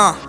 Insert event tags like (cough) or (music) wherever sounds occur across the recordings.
Ah.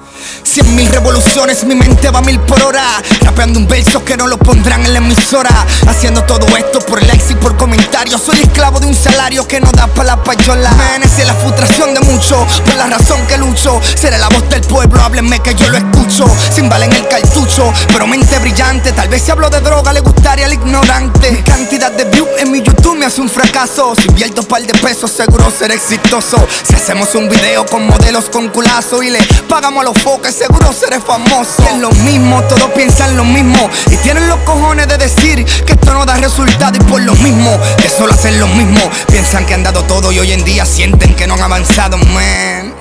Cien mil revoluciones, mi mente va mil por hora. Rapeando un verso que no lo pondrán en la emisora. Haciendo todo esto por likes y por comentarios. Soy esclavo de un salario que no da para la payola. Me la frustración de muchos Por la razón que lucho. Seré la voz del pueblo, háblenme que yo lo escucho. Sin bala en el cartucho, pero mente brillante. Tal vez si hablo de droga le gustaría al ignorante. Cantidad de views en mi YouTube me hace un fracaso. Si invierto par de pesos seguro seré exitoso. Si hacemos un video con modelos con culazo Y le pagamos a los foques seguro seré famoso. es lo mismo, todos piensan lo mismo. Y tienen los cojones de decir que esto no da resultado y por lo mismo, que solo hacen lo mismo. Piensan que han dado todo y hoy en día sienten que no han avanzado, man.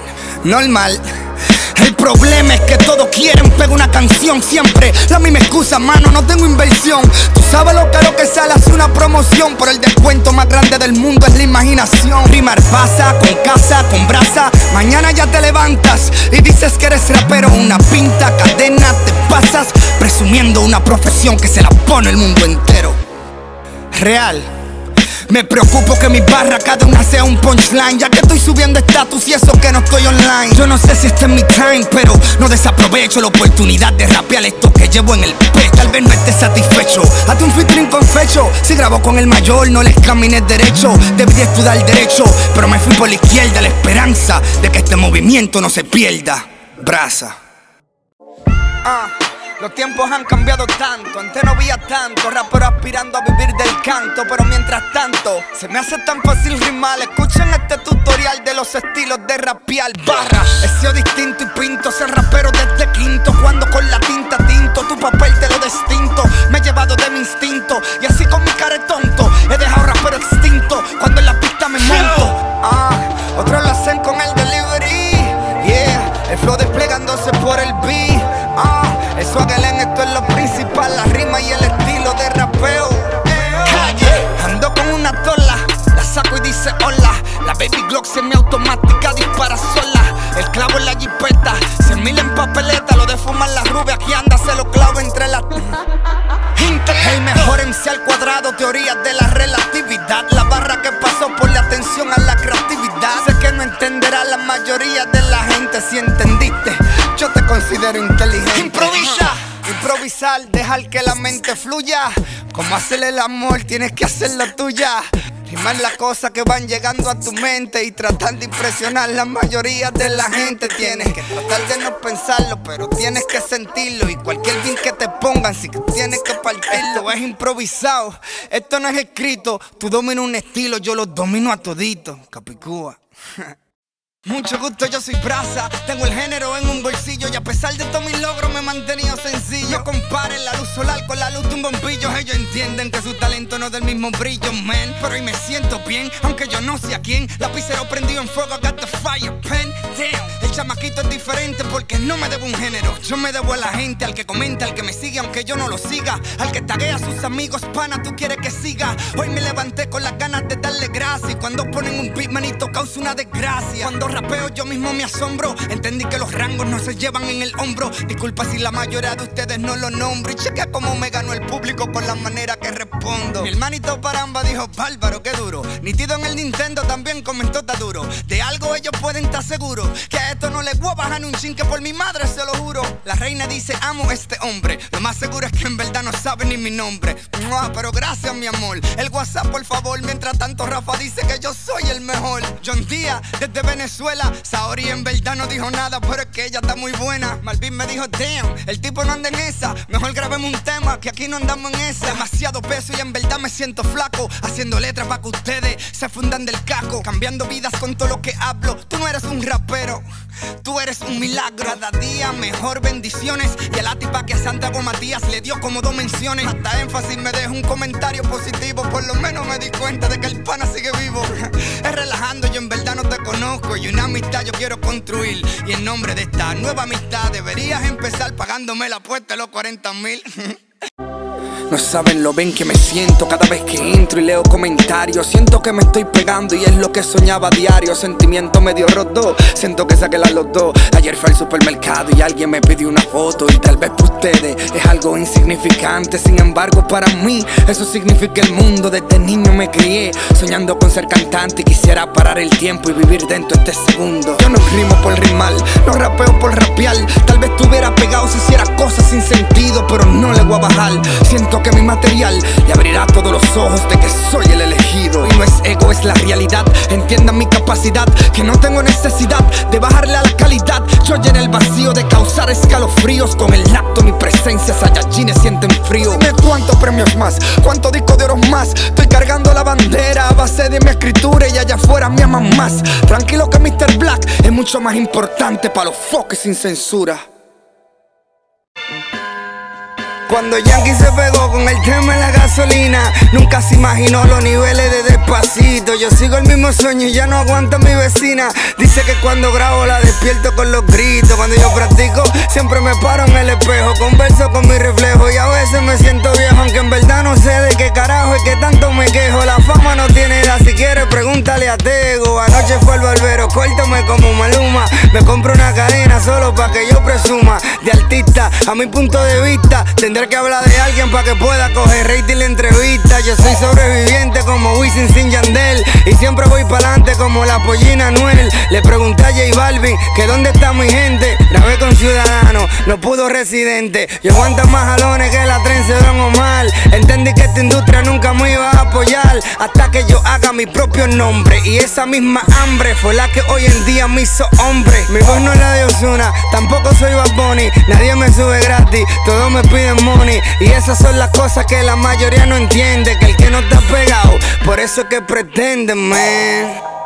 Normal. El problema es que todos quieren pegar una canción siempre. La misma excusa, mano, no tengo inversión. Tú sabes lo caro que sale hacer una promoción. Por el descuento más grande del mundo es la imaginación. Rimar pasa con casa, con brasa. Mañana ya te levantas y dices que eres rapero. Una pinta, cadena, te pasas presumiendo una profesión que se la pone el mundo entero. Real. Me preocupo que mi barra cada una sea un punchline Ya que estoy subiendo estatus y eso que no estoy online. Yo no sé si este es mi time, pero no desaprovecho la oportunidad de rapear esto que llevo en el pecho. Tal vez no esté satisfecho, hazte un featuring con fecho. Si grabo con el mayor no les camines derecho. Debí estudiar derecho, pero me fui por la izquierda. La esperanza de que este movimiento no se pierda. Brasa. Ah. Los tiempos han cambiado tanto, antes no había tanto rapero aspirando a vivir del canto, pero mientras tanto se me hace tan fácil rimar. Escuchen este tutorial de los estilos de rapear barra. He distinto y pinto, ser rapero desde quinto, cuando con la tinta tinto, tu papel te lo distinto. Me he llevado de mi instinto semiautomática dispara sola. El clavo en la jipeta, cien mil en papeleta, lo de fumar la rubia aquí anda, se lo clavo entre las. (laughs) El mejor MC al cuadrado, teorías de la relatividad. La barra que pasó por la atención a la creatividad. Sé que no entenderá la mayoría de la gente si entendiste yo te considero inteligente. Improvisa. Improvisar, dejar que la mente fluya. Como hacerle el amor, tienes que hacerlo tuya. Rimar las cosas que van llegando a tu mente y tratar de impresionar la mayoría de la gente. Tienes que tratar de no pensarlo, pero tienes que sentirlo. Y cualquier bien que te pongan, si tienes que partirlo, es improvisado. Esto no es escrito. Tú dominas un estilo, yo lo domino a todito. Capicúa. (laughs) Mucho gusto, yo soy Brasa. Tengo el género en un bolsillo y a pesar de todos mis logros me he mantenido sencillo. La luz solar con la luz de un bombillo. Ellos entienden que su talento no es del mismo brillo, man. Pero hoy me siento bien, aunque yo no sé a quién. Lapicero prendido en fuego, got the fire pen. Damn, el chamaquito es diferente porque no me debo un género. Yo me debo a la gente, al que comenta, al que me sigue, aunque yo no lo siga. Al que taguea a sus amigos, pana, tú quieres que siga. Hoy me levanté con las ganas de darle gracias. Y cuando ponen un beat, manito, causa una desgracia. Cuando rapeo yo mismo me asombro. Entendí que los rangos no se llevan en el hombro. Disculpa si la mayoría de ustedes no lo nombro. Y chequea cómo me ganó el público con la manera que respondo. Mi hermanito Paramba dijo, bárbaro, qué duro. Nitido en el Nintendo también comentó, está duro. De algo ellos pueden estar seguros. Que a esto no les voy a bajar un chin, que por mi madre se lo juro. La reina dice, amo este hombre. Lo más seguro es que en verdad no sabe ni mi nombre. pero gracias, mi amor. El WhatsApp, por favor. Mientras tanto, Rafa dice que yo soy el mejor. John Díaz, desde Venezuela Saori en verdad no dijo nada, pero es que ella está muy buena. Malvin me dijo, damn, el tipo no anda en esa. Mejor grabemos un tema, que aquí no andamos en esa. Demasiado peso y en verdad me siento flaco. Haciendo letras para que ustedes se fundan del caco. Cambiando vidas con todo lo que hablo. Tú no eres un rapero, tú eres un milagro. Cada día mejor bendiciones. Y a la tipa que a Santiago Matías le dio como dos menciones. Hasta énfasis me deja un comentario positivo. Por lo menos me di cuenta de que el pana sigue vivo. (laughs) Es relajando, yo en verdad no te conozco. Y una amistad yo quiero construir. Y en nombre de esta nueva amistad deberías empezar pagándome la apuesta de los 40 mil. (laughs) No saben lo bien que me siento cada vez que entro y leo comentarios. Siento que me estoy pegando y es lo que soñaba diario. Sentimiento medio roto, siento que saqué la los dos. Ayer fui al supermercado y alguien me pidió una foto. Y tal vez para ustedes es algo insignificante. Sin embargo, para mí eso significa el mundo. Desde niño me crié soñando con ser cantante y quisiera parar el tiempo y vivir dentro de este segundo. Yo no rimo por rimar, no rapeo por rapear. Tal vez estuviera pegado si hiciera cosas sin sentido, pero no le voy a bajar. Material le abrirá todos los ojos de que soy el elegido. Y no es ego, es la realidad. Entiendan mi capacidad, que no tengo necesidad de bajarle a la calidad. Yo llené el vacío de causar escalofríos. Con el acto, mi presencia, Saiyajines sienten frío. Dime cuántos premios más, cuántos discos de oro más. Estoy cargando la bandera a base de mi escritura y allá afuera me aman más. Tranquilo que Mr. Black es mucho más importante para los foques sin censura. Cuando Yankee se pegó con el tema de la gasolina, nunca se imaginó los niveles de despacito. Yo sigo el mismo sueño y ya no aguanta mi vecina. Dice que cuando grabo la despierto con los gritos. Cuando yo practico, siempre me paro en el espejo, converso con mi reflejo. Y a veces me siento viejo, aunque en verdad no sé de qué carajo es que tanto me quejo. La fama no tiene edad, si quieres pregúntale a Tego. Anoche fue el barbero, córtame como Maluma. Me compro solo para que yo presuma. De artista, a mi punto de vista, que hablar de alguien para que pueda coger rating la entrevista. Yo soy sobreviviente como Wisin sin Yandel. Y siempre voy para adelante como la pollina Anuel. Le pregunté a J Balvin que dónde está mi gente. Grabé con Ciudadano, no pudo residente. Yo aguanto más jalones que la tren se Don mal Entendí que esta industria nunca me iba a apoyar. Hasta que yo haga mi propio nombre. Y esa misma hambre fue la que hoy en día me hizo hombre. Mi voz no es la de Osuna, tampoco soy Bad Bunny. Nadie me sube gratis, todos me piden y esas son las cosas que la mayoría no entiende. Que el que no está pegado, por eso es que pretenden, man.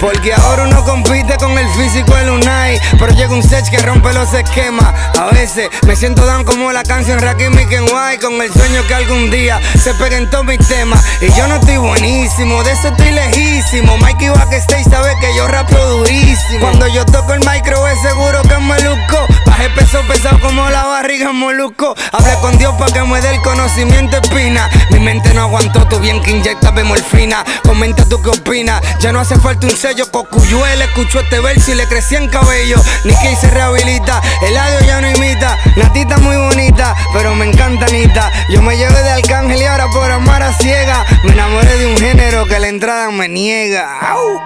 Porque ahora uno compite con el físico del Unai Pero llega un set que rompe los esquemas. A veces me siento down como la canción Rakim y Kenway Con el sueño que algún día se peguen todos mis temas. Y yo no estoy buenísimo, de eso estoy lejísimo. Mikey Backstage sabe que yo rapeo durísimo. Cuando yo toco el micro es seguro que me luzco Bajé peso pesado como la barriga en molusco Hablé con Dios para que me dé el conocimiento espina Mi mente no aguantó, tú bien que inyecta morfina Comenta tú qué opinas, ya no hace falta un set yo Cocuyuel escuchó este verso y le crecían cabello. Nicky se rehabilita, el audio ya no imita. Natita muy bonita, pero me encanta Nita. Yo me llevé de Arcángel y ahora por amar a ciega. Me enamoré de un género que la entrada me niega. ¡Au!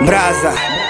Brasa.